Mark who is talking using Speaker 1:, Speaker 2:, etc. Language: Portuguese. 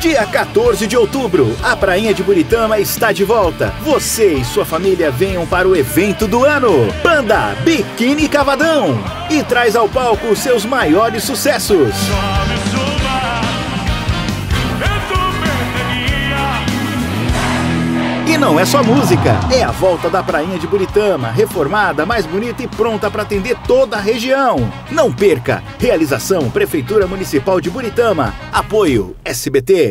Speaker 1: Dia 14 de outubro, a Prainha de Buritama está de volta. Você e sua família venham para o evento do ano. Banda Biquíni Cavadão. E traz ao palco seus maiores sucessos. E não é só música, é a volta da Prainha de Buritama, reformada, mais bonita e pronta para atender toda a região. Não perca! Realização Prefeitura Municipal de Buritama. Apoio SBT.